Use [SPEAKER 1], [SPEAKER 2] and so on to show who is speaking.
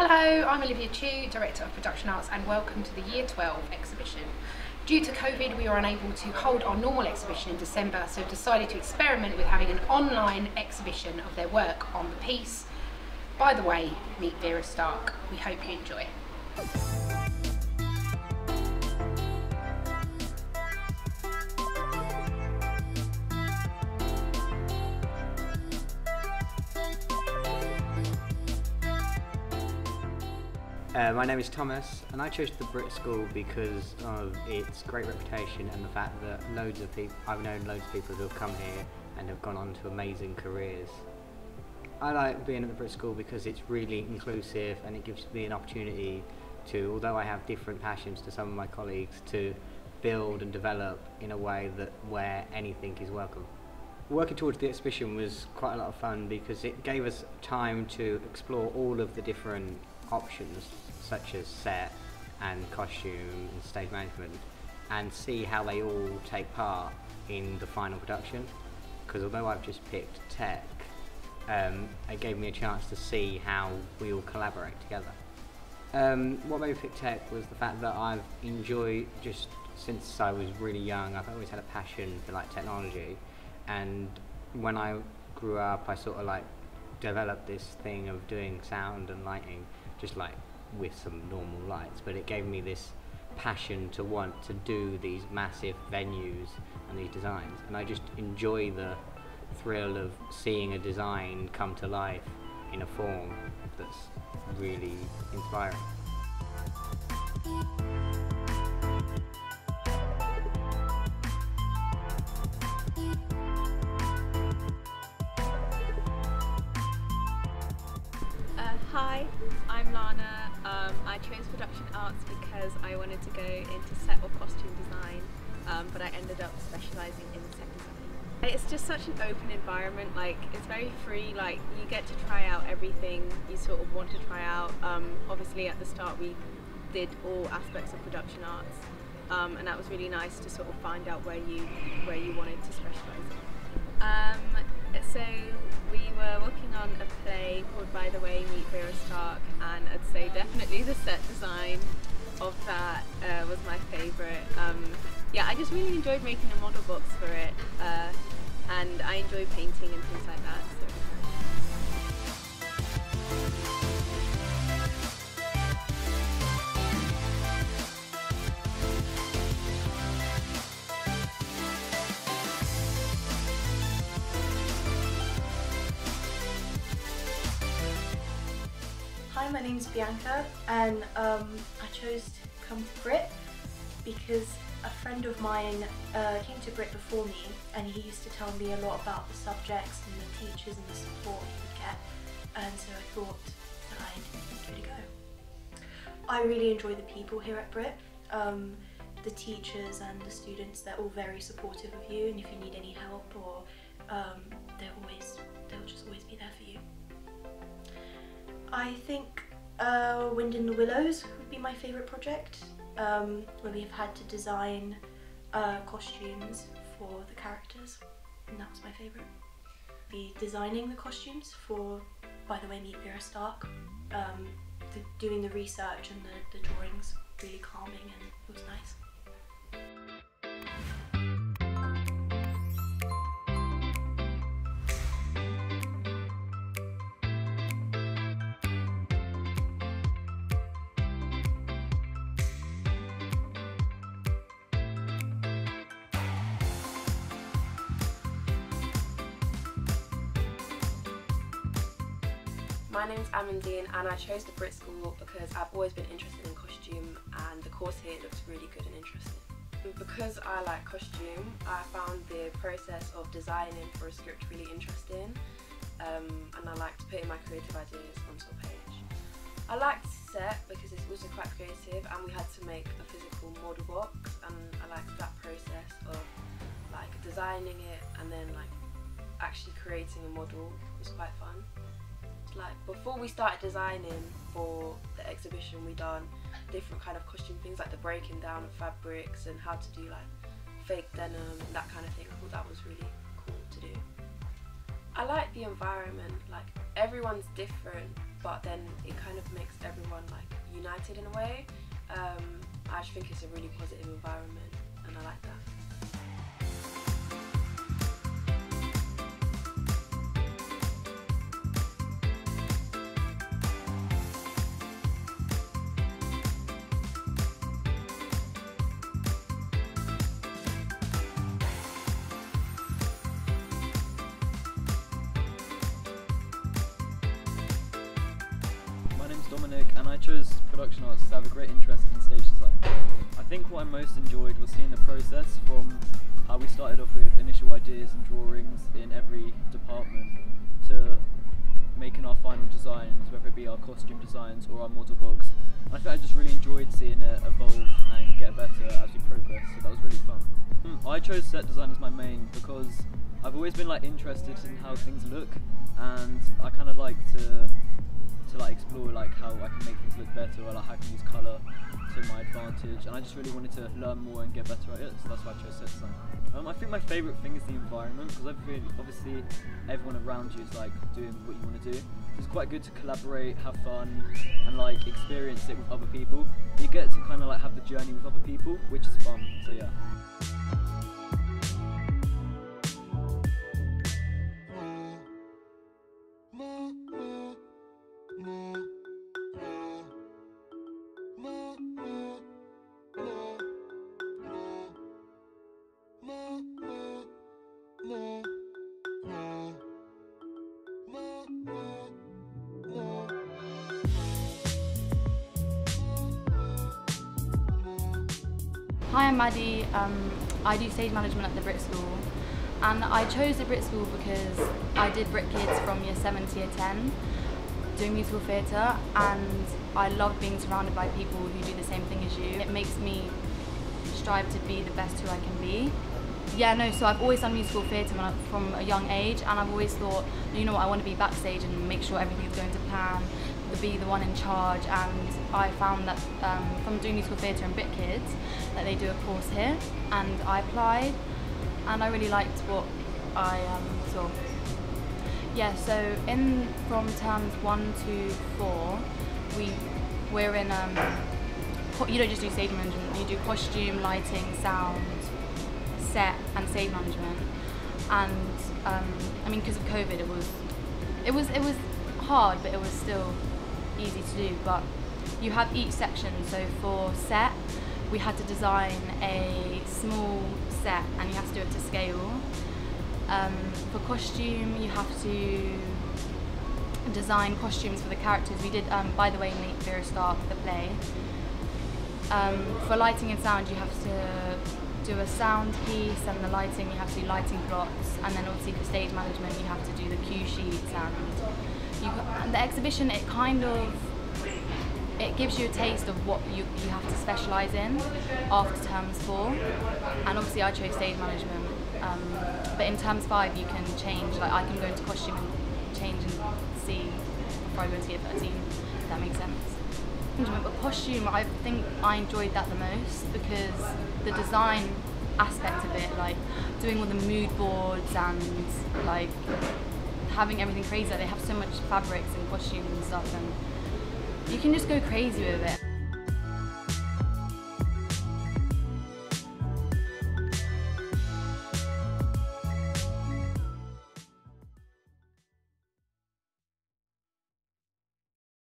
[SPEAKER 1] Hello, I'm Olivia Chu, Director of Production Arts and welcome to the Year 12 exhibition. Due to COVID we were unable to hold our normal exhibition in December so decided to experiment with having an online exhibition of their work on the piece. By the way, meet Vera Stark. We hope you enjoy.
[SPEAKER 2] Uh, my name is Thomas, and I chose the Brit School because of its great reputation and the fact that loads of people, I've known loads of people who have come here and have gone on to amazing careers. I like being at the Brit School because it's really inclusive and it gives me an opportunity to, although I have different passions to some of my colleagues, to build and develop in a way that where anything is welcome. Working towards the exhibition was quite a lot of fun because it gave us time to explore all of the different options such as set and costume and stage management and see how they all take part in the final production. Because although I've just picked tech um, it gave me a chance to see how we all collaborate together. Um, what made me pick tech was the fact that I've enjoyed just since I was really young I've always had a passion for like technology. And when I grew up I sort of like developed this thing of doing sound and lighting just like with some normal lights, but it gave me this passion to want to do these massive venues and these designs, and I just enjoy the thrill of seeing a design come to life in a form that's really inspiring.
[SPEAKER 3] I chose production arts because I wanted to go into set or costume design, um, but I ended up specialising in set design. It's just such an open environment, like it's very free, like you get to try out everything you sort of want to try out. Um, obviously at the start we did all aspects of production arts um, and that was really nice to sort of find out where you where you wanted to specialise. So we were working on a play called By the Way Meet Vera Stark and I'd say definitely the set design of that uh, was my favourite. Um, yeah, I just really enjoyed making a model box for it uh, and I enjoy painting and things like that. So.
[SPEAKER 4] My name's Bianca and um, I chose to come to Brit because a friend of mine uh, came to Brit before me and he used to tell me a lot about the subjects and the teachers and the support he would get and so I thought that I'd give it a go. I really enjoy the people here at Brit. Um, the teachers and the students, they're all very supportive of you and if you need any help or um, they're always, they'll just always be there for you. I think uh, Wind in the Willows would be my favourite project, um, where we've had to design uh, costumes for the characters, and that was my favourite. Be designing the costumes for By the Way Meet Vera Stark, um, the, doing the research and the, the drawings really calming and it was nice.
[SPEAKER 5] My name name's Amandine and I chose the Brit School because I've always been interested in costume and the course here looks really good and interesting. Because I like costume, I found the process of designing for a script really interesting um, and I liked putting my creative ideas onto a page. I liked set because it's also quite creative and we had to make a physical model box and I liked that process of like designing it and then like actually creating a model was quite fun like before we started designing for the exhibition we done different kind of costume things like the breaking down of fabrics and how to do like fake denim and that kind of thing. I thought that was really cool to do. I like the environment, like everyone's different but then it kind of makes everyone like united in a way. Um, I just think it's a really positive environment, and I like that.
[SPEAKER 6] Dominic and I chose production arts to have a great interest in stage design. I think what I most enjoyed was seeing the process from how we started off with initial ideas and drawings in every department to making our final designs, whether it be our costume designs or our model. And I think I just really enjoyed seeing it evolve and get better as we progress, so that was really fun. Mm, I chose set design as my main because I've always been like interested in how things look and I kind of like to to like explore like how I can make things look better or like how I can use colour to my advantage and I just really wanted to learn more and get better at it so that's why I chose set. Um, I think my favourite thing is the environment because obviously everyone around you is like doing what you want to do. It's quite good to collaborate, have fun and like experience it with other people. You get to kind of like have the journey with other people which is fun so yeah.
[SPEAKER 7] Hi, I'm Maddie. Um, I do stage management at the Brit School, and I chose the Brit School because I did Brit Kids from year 7 to year 10, doing musical theatre, and I love being surrounded by people who do the same thing as you. It makes me strive to be the best who I can be. Yeah, no, so I've always done musical theatre from a young age, and I've always thought, you know what, I want to be backstage and make sure everything's going to plan, be the one in charge, and I found that um, from doing musical theatre and Brit Kids, that they do a course here, and I applied, and I really liked what I um, saw. Yeah, so in from terms one to four, we we're in um, you don't just do stage management, you do costume, lighting, sound, set and stage management and um, I mean because of COVID it was it was it was hard but it was still easy to do but you have each section. So for set we had to design a small set and you have to do it to scale. Um, for costume you have to design costumes for the characters. We did um, by the way meet Vera Stark the play. Um, for lighting and sound you have to do a sound piece and the lighting, you have to do lighting plots, and then obviously for stage management, you have to do the cue sheets and you, the exhibition. It kind of it gives you a taste of what you, you have to specialise in after terms four, and obviously I chose stage management. Um, but in terms five, you can change. Like I can go into costume and change and see before I go to year 13. If that makes sense but costume I think I enjoyed that the most because the design aspect of it like doing all the mood boards and like having everything crazy they have so much fabrics and costumes and stuff and you can just go crazy with it